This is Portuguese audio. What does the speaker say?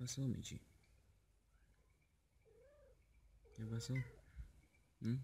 Facilmente. Quer passar? Hum?